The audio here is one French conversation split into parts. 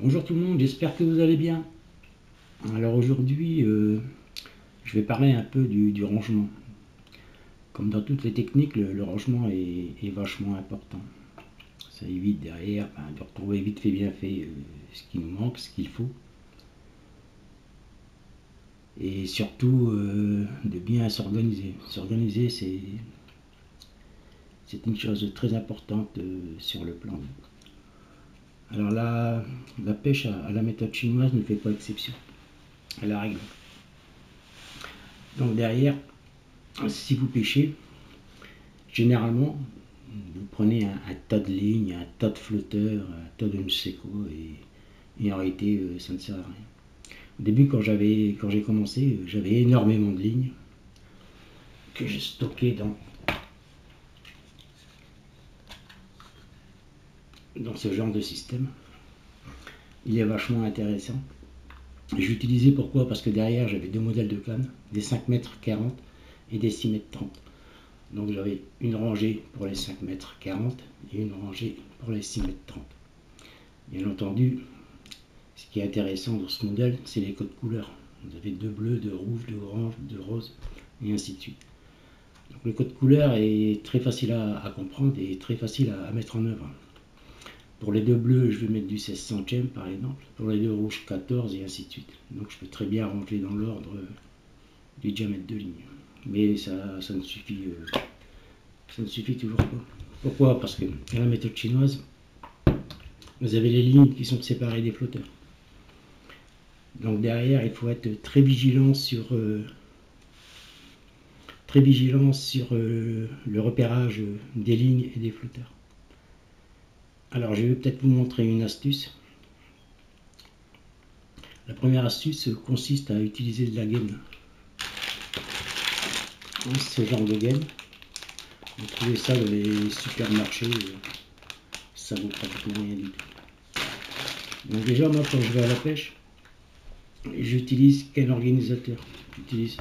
Bonjour tout le monde, j'espère que vous allez bien. Alors aujourd'hui, euh, je vais parler un peu du, rangement. Comme dans toutes les techniques, le, rangement est, vachement important. Ça évite derrière de retrouver vite fait bien fait euh, ce qui nous manque, ce qu'il faut. Et surtout euh, de bien s'organiser. S'organiser, c'est une chose très importante sur le plan alors là, la pêche à, la méthode chinoise ne fait pas exception à la règle. Donc derrière, si vous pêchez, généralement, vous prenez un, tas de lignes, un tas de flotteurs, un tas de ne sais quoi, et, en réalité, euh, ça ne sert à rien. Au début, quand quand j'ai commencé, j'avais énormément de lignes que j'ai stockées dans ce genre de système. Il est vachement intéressant. J'utilisais pourquoi? Parce que derrière j'avais deux modèles de cannes, des 5 mètres 40 et des 6 mètres 30. Donc j'avais une rangée pour les 5 mètres 40 et une rangée pour les 6 mètres 30. Bien entendu, ce qui est intéressant dans ce modèle, c'est les codes couleurs. Vous avez deux bleus, deux rouges, deux oranges, deux roses, et ainsi de suite. Donc le code couleur est très facile à, comprendre et très facile à mettre en œuvre. Pour les deux bleus, je vais mettre du 16 centièmes par exemple. Pour les deux rouges, 14 et ainsi de suite. Donc je peux très bien ranger dans l'ordre du diamètre de ligne. Mais ça, ça, ne suffit, euh, ça ne suffit toujours pas. Pourquoi? Parce que dans la méthode chinoise, vous avez les lignes qui sont séparées des flotteurs. Donc derrière, il faut être très vigilant sur, euh, très vigilant sur euh, le repérage des lignes et des flotteurs. Alors je vais peut-être vous montrer une astuce. La première astuce consiste à utiliser de la gaine. Ce genre de gaine. Vous trouvez ça dans les supermarchés. Ça vaut pratiquement rien du tout. Donc déjà moi quand je vais à la pêche, j'utilise quel organisateur J'utilise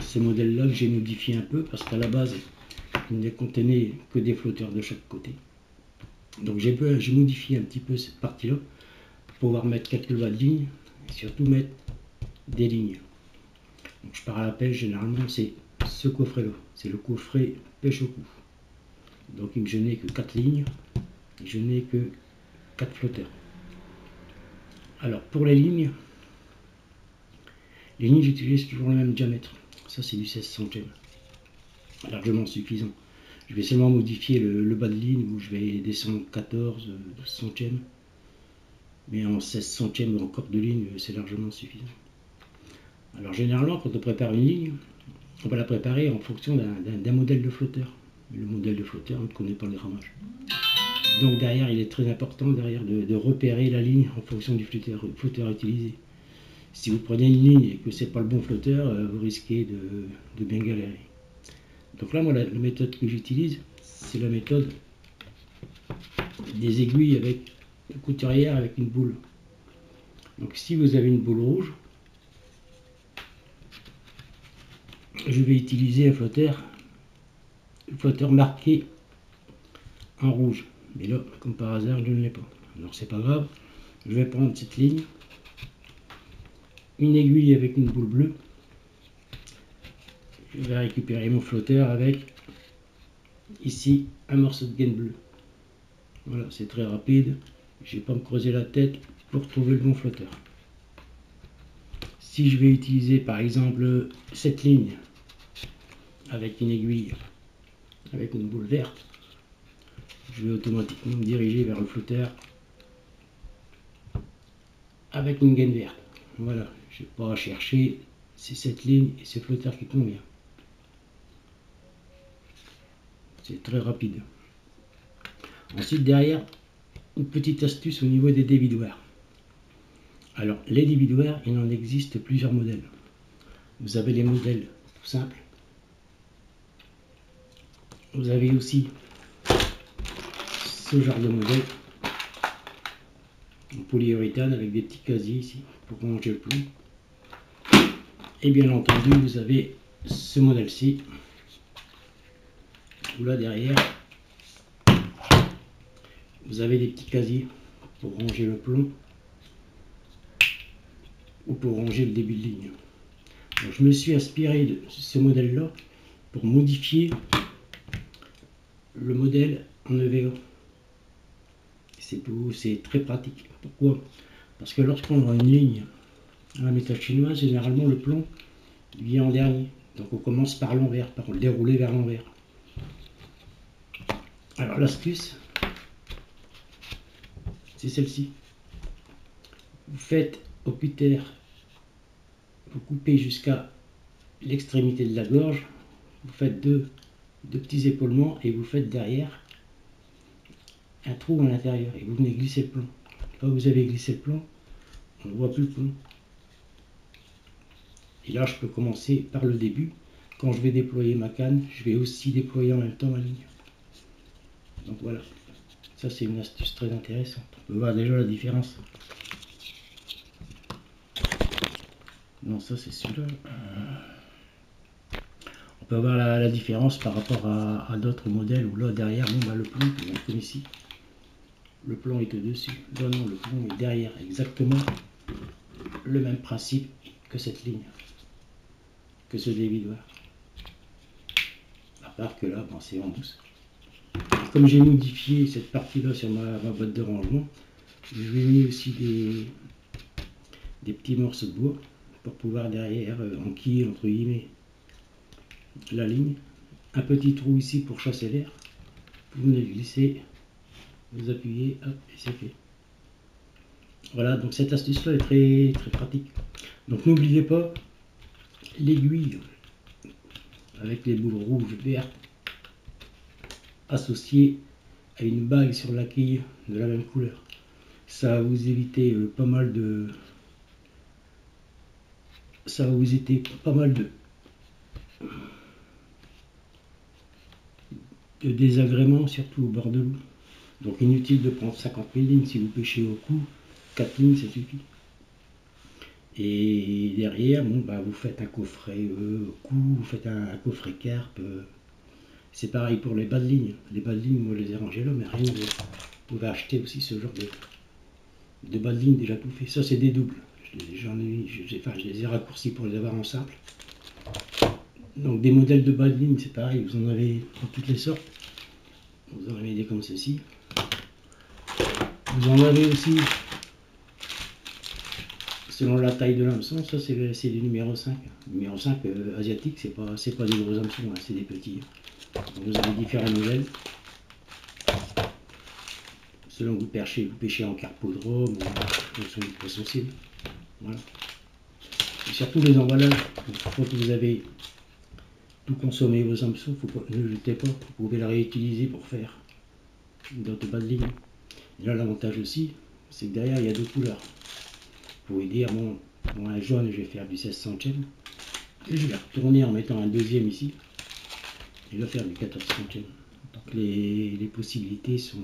ce modèle là que j'ai modifié un peu parce qu'à la base il ne contenait que des flotteurs de chaque côté. Donc j'ai modifié un petit peu cette partie-là pour pouvoir mettre quelques lois de lignes et surtout mettre des lignes. Donc je pars à la pêche, généralement c'est ce coffret-là, c'est le coffret pêche au cou. Donc je n'ai que 4 lignes je n'ai que 4 flotteurs. Alors pour les lignes, les lignes j'utilise toujours le même diamètre. Ça c'est du 16 centièmes. Largement suffisant. Je vais seulement modifier le, bas de ligne où je vais descendre 14 centièmes. Mais en 16 centièmes encore de ligne, c'est largement suffisant. Alors généralement, quand on prépare une ligne, on va la préparer en fonction d'un modèle de flotteur. Le modèle de flotteur, on ne connaît pas le grammage. Donc derrière, il est très important derrière de, repérer la ligne en fonction du flotteur, flotteur, utilisé. Si vous prenez une ligne et que ce n'est pas le bon flotteur, euh, vous risquez de bien galérer. Donc là, moi, la, méthode que j'utilise, c'est la méthode des aiguilles avec une couturière avec une boule. Donc si vous avez une boule rouge, je vais utiliser un flotteur, un flotteur marqué en rouge. Mais là, comme par hasard, je ne l'ai pas. Alors c'est pas grave, je vais prendre cette ligne, une aiguille avec une boule bleue, je vais récupérer mon flotteur avec ici un morceau de gaine bleu. Voilà, c'est très rapide. Je vais pas me creuser la tête pour trouver le bon flotteur. Si je vais utiliser par exemple cette ligne avec une aiguille, avec une boule verte, je vais automatiquement me diriger vers le flotteur avec une gaine verte. Voilà, je vais pas chercher, c'est cette ligne et ce flotteur qui convient. C'est très rapide. Ensuite, derrière, une petite astuce au niveau des dévidoirs. Alors, les dévidoirs, il en existe plusieurs modèles. Vous avez les modèles tout simples. Vous avez aussi ce genre de modèle en polyuréthane avec des petits casiers ici pour ranger le plomb. Et bien entendu, vous avez ce modèle-ci là derrière, vous avez des petits casiers pour ranger le plomb ou pour ranger le début de ligne. je me suis inspiré de ce modèle-là pour modifier le modèle en EVO. C'est très pratique. Pourquoi? Parce que lorsqu'on a une ligne à la méthode chinoise, généralement le plomb vient en dernier. Donc on commence par l'envers, par le dérouler vers l'envers. Alors l'astuce, c'est celle-ci. Vous faites au puter, vous coupez jusqu'à l'extrémité de la gorge, vous faites deux, deux petits épaulements et vous faites derrière un trou à l'intérieur et vous venez glisser le plomb. Quand vous avez glissé le plomb, on ne voit plus le plomb. Et là, je peux commencer par le début. Quand je vais déployer ma canne, je vais aussi déployer en même temps ma ligne. Voilà, ça c'est une astuce très intéressante. On peut voir déjà la différence. Non, ça c'est celui-là. Euh, on peut voir la, différence par rapport à, d'autres modèles où là derrière, bon, bah, le plomb, comme ici, le plomb est au-dessus. Là non, le plomb est derrière. Exactement le même principe que cette ligne, que ce dévidoir. À part que là, bon, c'est en mousse. Comme j'ai modifié cette partie-là sur ma, boîte de rangement, je lui ai mis aussi des, petits morceaux de bois pour pouvoir derrière euh, enquiller entre guillemets la ligne. Un petit trou ici pour chasser l'air. Vous venez glisser vous appuyez, hop, et c'est fait. Voilà, donc cette astuce-là est très, très pratique. Donc n'oubliez pas l'aiguille avec les boules rouges, vertes, associée à une bague sur la quille de la même couleur. Ça va vous éviter euh, pas mal de... Ça va vous éviter pas mal de... de désagréments, surtout au bord de l'eau. Donc inutile de prendre 50 000 lignes si vous pêchez au cou, 4 lignes ça suffit. Et derrière, bon, bah, vous faites un coffret euh, cou, vous faites un, coffret carpe. Euh. C'est pareil pour les bas de ligne. Les bas de ligne, moi je les ai rangés là, mais rien de. Vous pouvez acheter aussi ce genre de, de bas de ligne déjà tout fait. Ça c'est des doubles. J'en ai, je, enfin, je les ai raccourcis pour les avoir en simple. Donc des modèles de bas de ligne, c'est pareil, vous en avez en toutes les sortes. Vous en avez des comme ceci. Vous en avez aussi, selon la taille de l'hameçon, ça c'est du numéro 5. numéro 5 euh, asiatique, c'est pas, pas des gros hameçons, hein, c'est des petits. Vous avez différents modèles. Selon que vous pêchez, vous pêchez en carpodrome ou une poisson cible. Voilà. Et surtout les emballages. Une fois que vous avez tout consommé vos hameçons, ne jetez pas. Vous pouvez la réutiliser pour faire d'autres bas de ligne. Et là, l'avantage aussi, c'est que derrière, il y a deux couleurs. Vous pouvez dire, bon, moi, un jaune, je vais faire du 16 centièmes. Et je vais retourner en mettant un deuxième ici. Et là, faire du 14 centièmes. Donc, les, possibilités sont,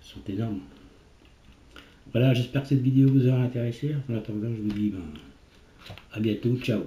sont énormes. Voilà, j'espère que cette vidéo vous aura intéressé. En attendant, je vous dis ben, à bientôt. Ciao